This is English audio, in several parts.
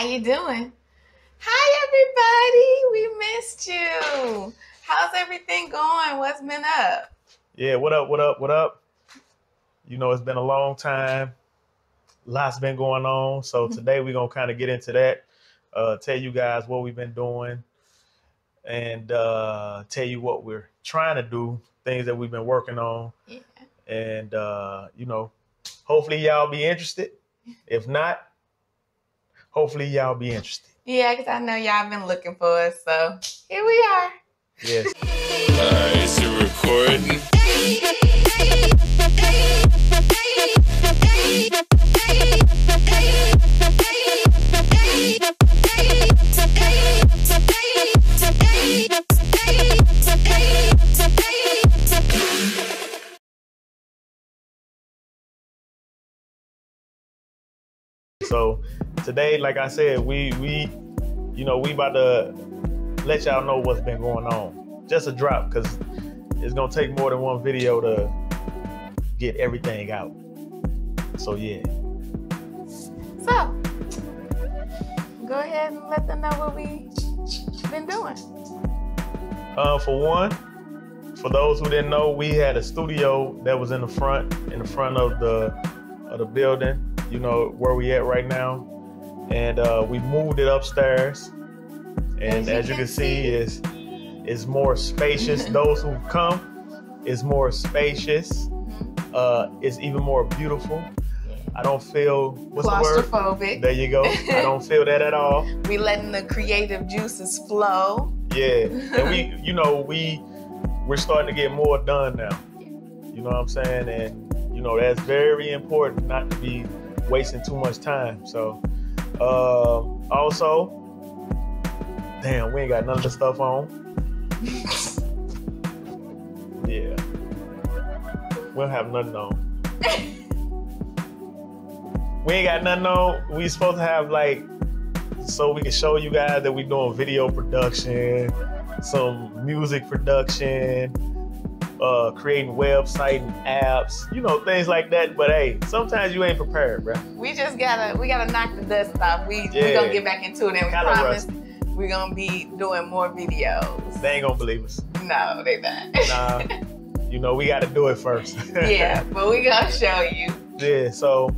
How you doing? Hi everybody. We missed you. How's everything going? What's been up? Yeah, what up, what up, what up? You know, it's been a long time. Lots been going on. So today we're gonna kind of get into that, uh, tell you guys what we've been doing, and uh, tell you what we're trying to do, things that we've been working on. Yeah. And uh, you know, hopefully y'all be interested. If not, hopefully y'all be interested. Yeah, because I know y'all been looking for us. So here we are. Yes. Uh, is it recording? So today, like I said, we we you know we about to let y'all know what's been going on. Just a drop because it's gonna take more than one video to get everything out. So yeah. So go ahead and let them know what we've been doing. Uh, for one, for those who didn't know, we had a studio that was in the front, in the front of the of the building. You know where we at right now, and uh, we moved it upstairs. And as you can see, is is more spacious. Those who come, is more spacious. Uh, it's even more beautiful. I don't feel what's the word? Claustrophobic. There you go. I don't feel that at all. We letting the creative juices flow. Yeah, and we, you know, we we're starting to get more done now. You know what I'm saying? And you know that's very important not to be wasting too much time. So, uh, also, damn, we ain't got none of the stuff on. yeah, we don't have nothing on. we ain't got nothing on. We supposed to have like so we can show you guys that we doing video production, some music production, uh, creating website and apps, you know, things like that. But hey, sometimes you ain't prepared, bro. We just gotta we gotta knock the dust off. We we gonna get back into it and we Kinda promise we're gonna be doing more videos. They ain't gonna believe us. No, they not. Nah, you know, we got to do it first. yeah, but we gonna show you. yeah. So,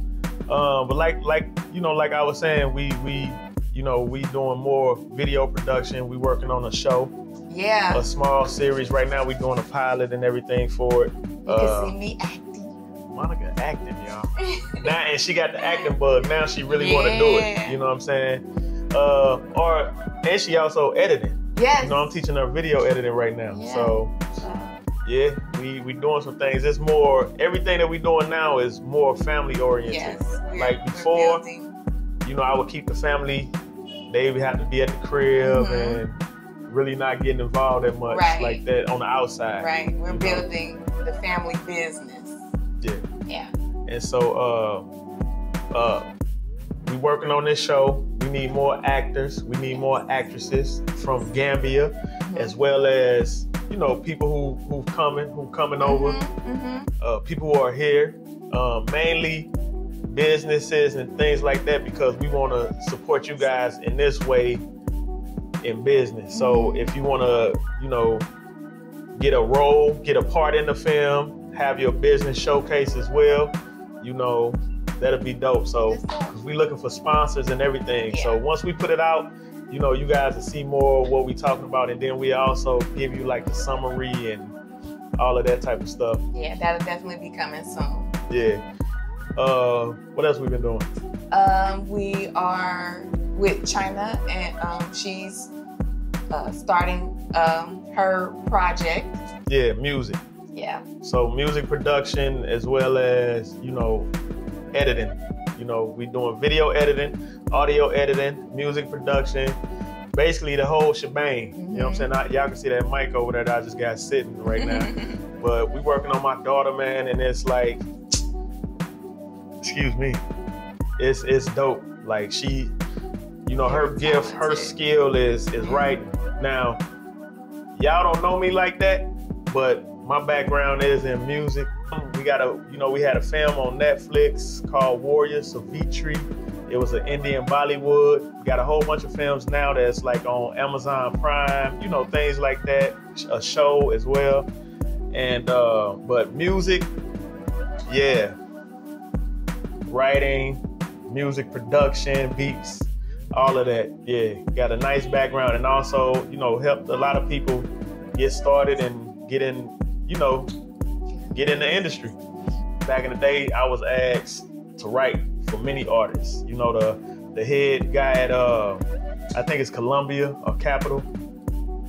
um, but like, like you know, like I was saying, we we you know we doing more video production. We working on a show, Yeah. a small series right now. We doing a pilot and everything for it. You Uh, can see me acting. Monica acting, y'all. now and she got the acting bug. Now she really want to do it. You know what I'm saying? Uh, or and she also editing. yes. You know, I'm teaching her video editing right now. Yeah. So yeah, we we doing some things. It's more everything that we doing now is more family oriented. yes. Like before. You know, I would keep the family. They would have to be at the crib Mhm. and really not getting involved that much Right. like that on the outside. Right. We're you know? building the family business. Yeah. Yeah. And so uh uh we working on this show. We need more actors. We need more actresses from Gambia, as well as you know people who who coming who coming over. hmm uh, people who are here, um, mainly businesses and things like that, because we want to support you guys in this way in business. So if you want to, you know, get a role, get a part in the film, have your business showcase as well, you know, that'll be dope. So Yes, sir. 'cause we looking for sponsors and everything. So once we put it out, you know, you guys will see more of what we talking about, and then we also give you like the summary and all of that type of stuff. Yeah, that'll definitely be coming soon. Yeah. Uh, what else we been doing? Um, we are with China, and um, she's uh, starting um, her project. Yeah, music. Yeah. So music production as well as you know editing. You know, we doing video editing, audio editing, music production, basically the whole shebang. You know what I'm saying? I, y'all can see that mic over there that I just got sitting right now. but we working on my daughter, man, and it's like, excuse me, it's it's dope. Like she, you know, her gift, her skill is is right now. Y'all don't know me like that, but my background is in music. We got a, you know, we had a film on Netflix called Warriors of Vitri. It was an Indian Bollywood. We got a whole bunch of films now that's like on Amazon Prime, you know, things like that. A show as well. And uh, but music, yeah. Writing, music production, beats, all of that. Yeah, got a nice background and also, you know, helped a lot of people get started and get in, you know, get in the industry. Back in the day, I was asked to write for many artists. You know, the the head guy at uh I think it's Columbia or Capitol.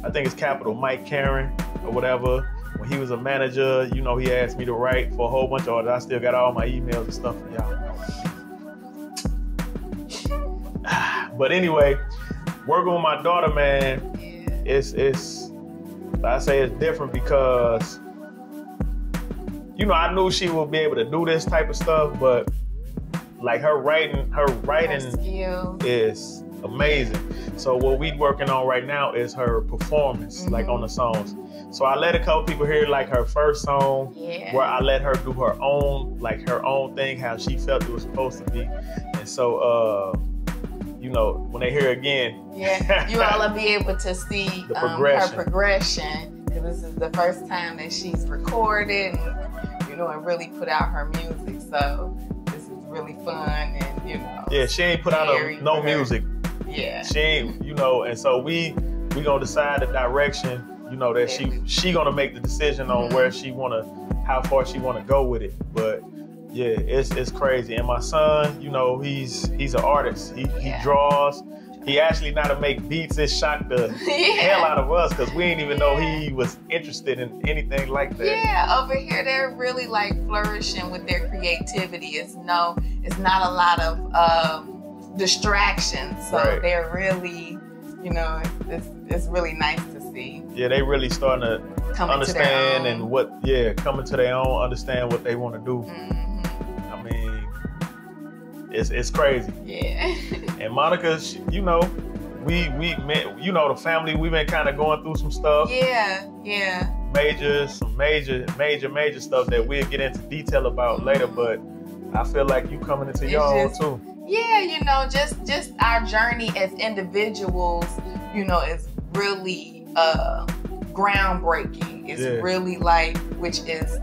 I think it's Capitol, Mike Caren or whatever. When he was a manager, you know, he asked me to write for a whole bunch of artists. I still got all my emails and stuff for y'all. but anyway, working with my daughter, man, Yeah. it's it's I say it's different because you know I knew she would be able to do this type of stuff, but like her writing, her Her writing skill. is amazing. So what we working on right now is her performance, like Mhm. on the songs. So I let a couple people hear like her first song, Yeah. where I let her do her own, like her own thing, how she felt it was supposed to be. And so, uh, you know, when they hear again, Yeah, you all will be able to see The um, her progression. progression because this is the first time that she's recorded and you know and really put out her music. So this is really fun and you know yeah, she ain't put out a, no music. Yeah She you know, and so we we gonna decide the direction, you know, that she she gonna make the decision on where she wanna, how far she wanna go with it. But yeah, it's it's crazy. And my son, you know, he's he's an artist. He he draws. He actually know how to make beats. It shocked the yeah. hell out of us because we didn't even know he was interested in anything like that. Yeah, over here they're really like flourishing with their creativity. It's no, it's not a lot of um, distractions. So Right. they're really, you know, it's it's really nice to see Yeah, they really starting to coming understand to and what, yeah, coming to their own, understand what they want to do. Mhm. I mean, it's it's crazy. Yeah. And Monica, she, you know, we we met, you know, the family. We've been kind of going through some stuff, yeah, yeah. major, some major, major, major stuff that we'll get into detail about later. But I feel like you coming into It's your own too. Yeah, you know, just just our journey as individuals, you know, is really uh groundbreaking. It's Yeah. really like which is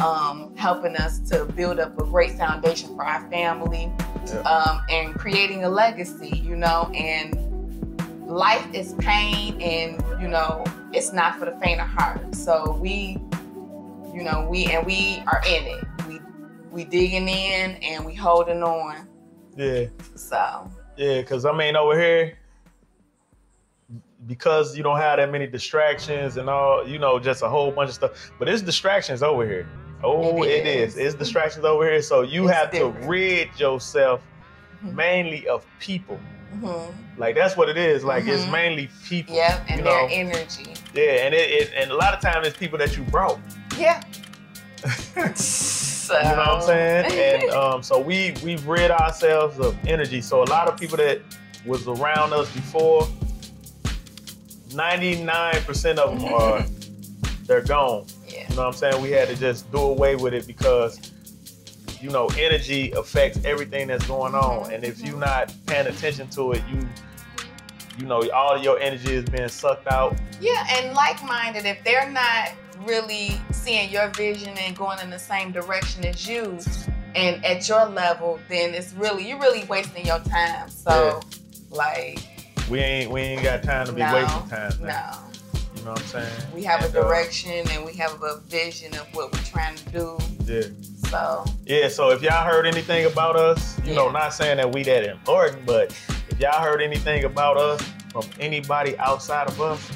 um helping us to build up a great foundation for our family Yeah. um and creating a legacy, you know, and life is pain and you know, it's not for the faint of heart. So we you know, we and we are in it. We we digging in and we holding on. Yeah, So yeah. Cause I mean, over here, because you don't have that many distractions and all, you know, just a whole bunch of stuff. But it's distractions over here. Oh, It it is. is. It's distractions over here. So you It's have different. to rid yourself Mhm. mainly of people. mhm. Like that's what it is. Like it's Mhm. mainly people. Yep, and you their energy. Yeah, and it, it and a lot of times it's people that you brought. Yeah. so, You know what I'm saying? And um, so we we've rid ourselves of energy. So a lot of people that was around us before, 99% of them are they're gone. yeah. You know what I'm saying? We had to just do away with it because you know energy affects everything that's going on, and if you're not paying attention to it, you you know all your energy is being sucked out. Yeah, and like-minded, if they're not really seeing your vision and going in the same direction as you and at your level, then it's really you're really wasting your time. So like We ain't we ain't got time to be No, wasting time. now. no. You know what I'm saying? We have And, a uh, direction and we have a vision of what we're trying to do. yeah. So Yeah, so if y'all heard anything about us, you know, not saying that we that important, but if y'all heard anything about us from anybody outside of us,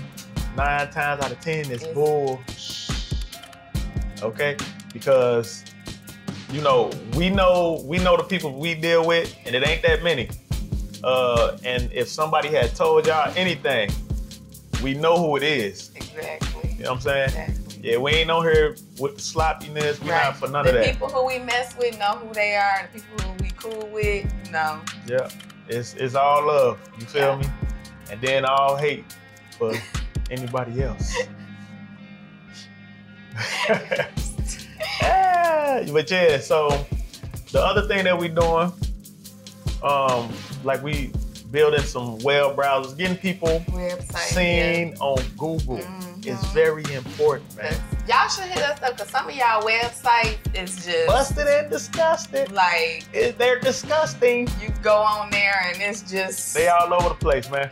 nine times out of ten it's It's- bull. Okay? Because you know, we know we know the people we deal with, and it ain't that many. Uh, and if somebody had told y'all anything, we know who it is. exactly. You know what I'm saying? Exactly. Yeah, we ain't on here with the sloppiness. We Right. not for none the of that. The people who we mess with know who they are. The people who we cool with, you know. Yeah, it's it's all love. You feel Yeah. me? And then all hate for anybody else. yeah, but yeah. So the other thing that we're doing, um, like we building some web browsers, getting people Website. seen on Google Mhm. is very important, yeah. man. Y'all should hit us up because some of y'all websites is just Busted and disgusted. like It- They're disgusting. you go on there and it's just They all over the place, man.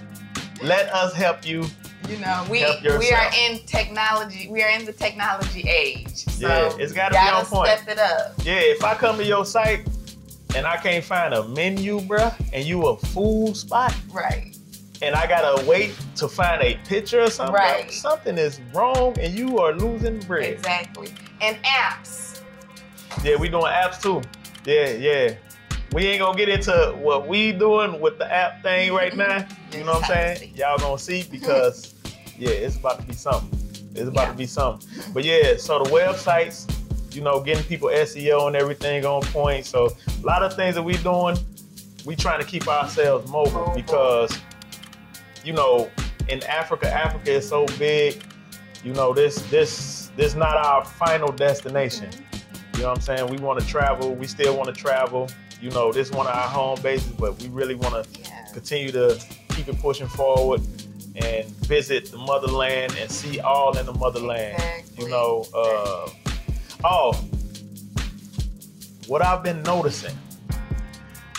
Let us help you. You know we we are in technology. We are in the technology age. So Yeah, it's gotta be on point. Step it up. Yeah, if I come to your site and I can't find a menu, bruh, and you a food spot, Right. and I gotta wait to find a picture or something, Right. something is wrong and you are losing bread. Exactly. And apps. Yeah, we doing apps too. Yeah, yeah. We ain't gonna get into what we doing with the app thing right now. You know what I'm saying? Y'all gonna see because yeah, it's about to be something. It's about Yeah. to be something. But yeah, so the websites, you know, getting people SEO and everything on point. So a lot of things that we doing, we trying to keep ourselves mobile because, you know, in Africa, Africa is so big. You know, this this this not our final destination. You know what I'm saying? We want to travel. We still want to travel. You know, this one of our home bases, but we really want to Yeah. continue to keep it pushing forward and visit the motherland and see all in the motherland. Exactly. You know, uh, oh, what I've been noticing,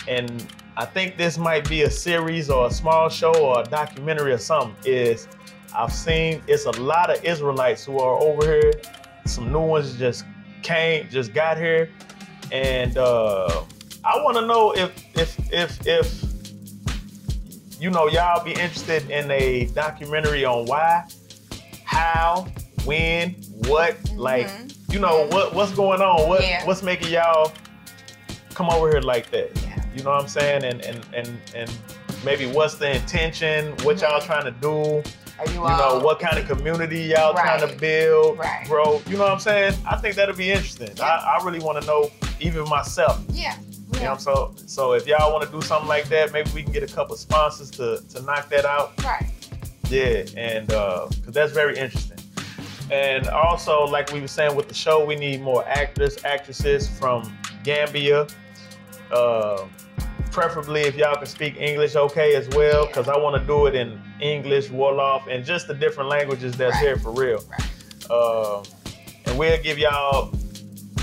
and I think this might be a series or a small show or a documentary or something, is I've seen it's a lot of Israelites who are over here. Some new ones just came, just got here, and uh, I want to know if if if if you know y'all be interested in a documentary on why, how, when, what, like Mhm. you know what what's going on, what Yeah. what's making y'all come over here like that. Yeah. You know what I'm saying? And and and and maybe what's the intention? What y'all Mhm. trying to do? Are you, You know what kind of community y'all trying to build, Right. bro? You know what I'm saying? I think that'll be interesting. Yeah. I, I really want to know, even myself. Yeah. You know, Yeah. so so if y'all want to do something like that, maybe we can get a couple sponsors to to knock that out. Right. Yeah, and because that's very interesting. And also, like we were saying with the show, we need more actors, actresses from Gambia. Uh, preferably, if y'all can speak English, okay as well, Yeah. because I want to do it in English, Wolof, and just the different languages that's Right. here for real. Right. Um, and we'll give y'all,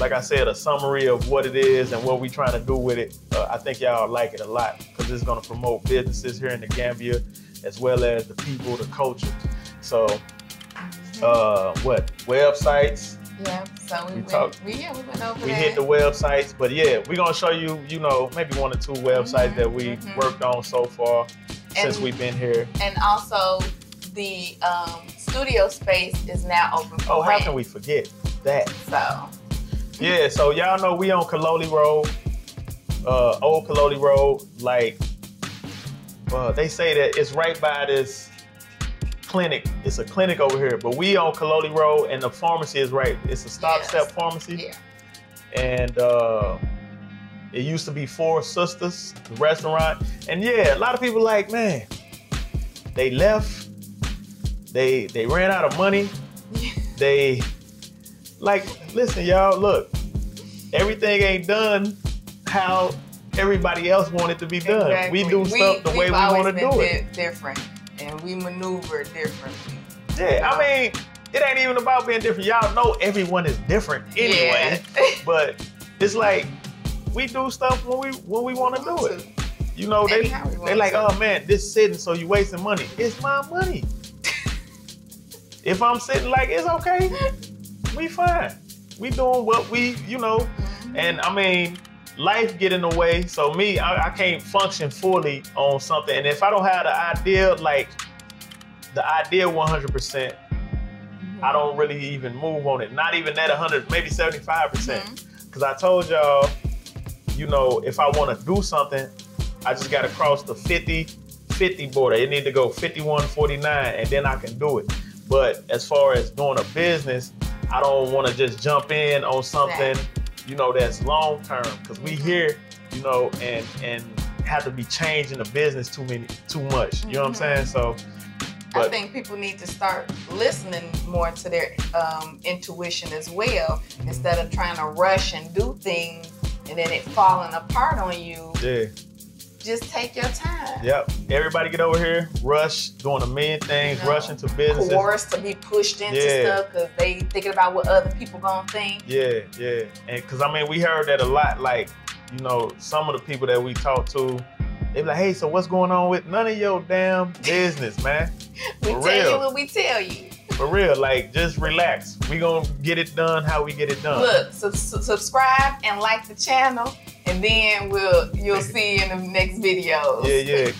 like I said, a summary of what it is and what we're trying to do with it. Uh, I think y'all like it a lot because it's going to promote businesses here in the Gambia as well as the people, the culture. So, uh, what websites? Yeah. So we, we went. talked- We yeah. We went over We that. hit the websites, but yeah, we're gonna show you, you know, maybe one or two websites Mhm, that we mhm. worked on so far since we've been here. and also the um, studio space is now open for Oh, how can we forget that? So Yeah, so y'all know we on Kololi Road, uh, old Kololi Road. Like, uh, they say that it's right by this clinic. It's a clinic over here, but we on Kololi Road, and the pharmacy is right. It's a stop Yes. step pharmacy, yeah. and uh, it used to be Four Sisters, the restaurant. And yeah, a lot of people like, man, they left. They they ran out of money they like listen y'all look. Everything ain't done how everybody else want it to be done. We do stuff the way we want to do it. di- Different, and we maneuver differently. yeah i um, mean it ain't even about being different. Y'all know everyone is different anyway Yeah. but it's like we do stuff when we when we want to do it. you know they they like to. oh man this sitting so you wasting money. It's my money. If i'm sitting like it's okay we fine we doing what we you know. And I mean, life get in the way. So me, I, I can't function fully on something. And if I don't have the idea, like the idea 100%, I don't really even move on it. Not even that 100, maybe 75%. Mhm. Because I told y'all, you know, if I want to do something, I just got to cross the 50, 50 border. It need to go 51, 49, and then I can do it. But as far as doing a business, I don't want to just jump in on something, you know, that's long term. Because we here, you know, and and have to be changing the business too many, too much. You know what I'm saying? So, I think people need to start listening more to their um, intuition as well, instead of trying to rush and do things and then it falling apart on you, Yeah. Just take your time. Yep. Everybody get over here. Rush, doing a million things. You know, Rush into businesses. Coerced to be pushed into Yeah. stuff because they thinking about what other people gonna think. Yeah, yeah. And because I mean, we heard that a lot. Like, you know, some of the people that we talk to, they be like, "Hey, so what's going on with none of your damn business, man? We For tell real. you what we tell you. For real, like, just relax. We gonna get it done how we get it done. Look, su- subscribe and like the channel, and then we'll you'll see in the next videos. Yeah, yeah.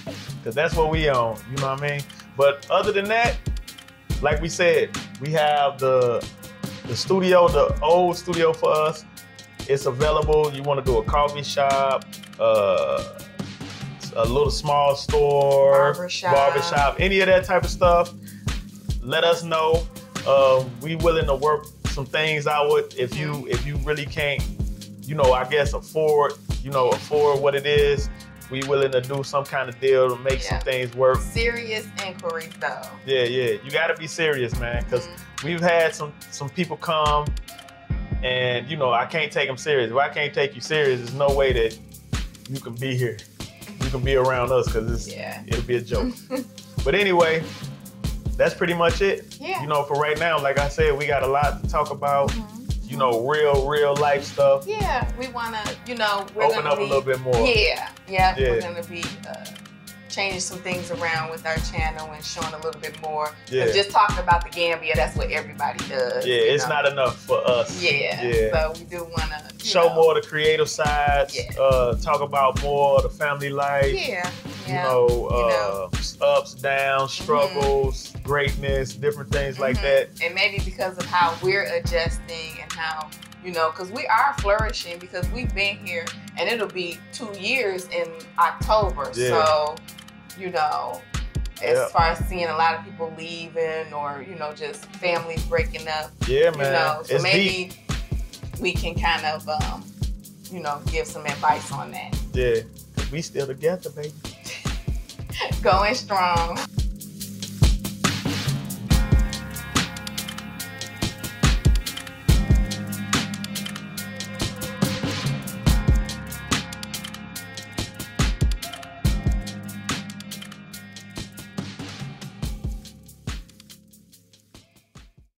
Cause that's what we own, You know what I mean? But other than that, like we said, we have the the studio, the old studio for us. It's available. You want to do a coffee shop, uh, a little small store, Barbershop. barbershop, any of that type of stuff. Let us know. Um, we willing to work some things out with if you if you really can't, you know, I guess afford, you know, afford what it is. We willing to do some kind of deal to make some things work. Serious inquiries though. Yeah, yeah. You got to be serious, man, because Mhm. we've had some some people come, and you know I can't take them serious. If I can't take you serious, there's no way that you can be here. You can be around us because it's Yeah. it'll be a joke. but anyway, that's pretty much it. Yeah. You know, for right now, like I said, we got a lot to talk about. Mhm. You know, real real life stuff. Yeah, we wanna, you know, we're Open up be, a little bit more. Yeah, yeah, Yeah. we're gonna be uh, changing some things around with our channel and showing a little bit more. Yeah. Just talking about the Gambia, that's what everybody does. Yeah, it's know? not enough for us. Yeah. Yeah. So we do wanna Show know, more the creative sides. Yeah. Uh, talk about more of the family life. Yeah. Yeah. you know, You uh, know. ups, downs, struggles, greatness, different things like Mhm. that. and maybe because of how we're adjusting and how you know because we are flourishing because we've been here and it'll be two years in october Yeah. so you know as Yeah. far as seeing a lot of people leaving or you know just families breaking up Yeah, you man. know so it's maybe deep. we can kind of um you know give some advice on that Yeah. We still together, baby. going strong